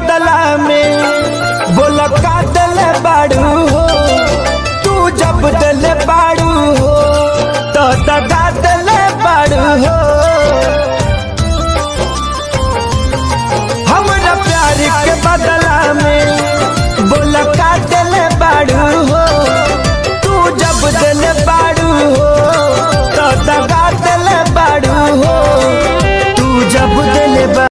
बदला में बोल का दिल बाड़ू हो, तू जब दिल बाड़ू हो तो दगा दिल